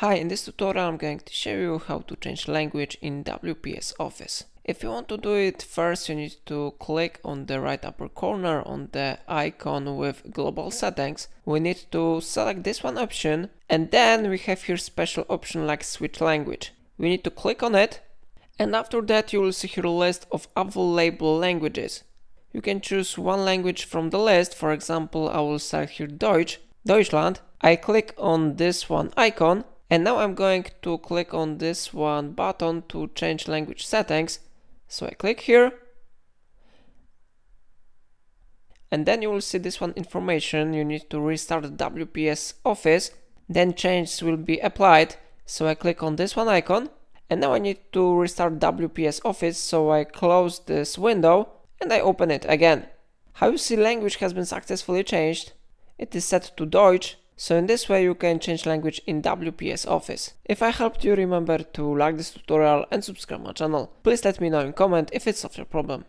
Hi, in this tutorial I'm going to show you how to change language in WPS Office. If you want to do it, first you need to click on the right upper corner on the icon with global settings. We need to select this one option and then we have here special option like switch language. We need to click on it and after that you will see here a list of available languages. You can choose one language from the list, for example I will select here Deutsch, Deutschland. I click on this one icon and now I'm going to click on this one button to change language settings. So I click here. And then you will see this one information. You need to restart the WPS Office. Then changes will be applied. So I click on this one icon. And now I need to restart WPS Office. So I close this window and I open it again. How you see language has been successfully changed. It is set to Deutsch so in this way you can change language in WPS Office. If I helped you remember to like this tutorial and subscribe my channel. Please let me know in comment if it solved your problem.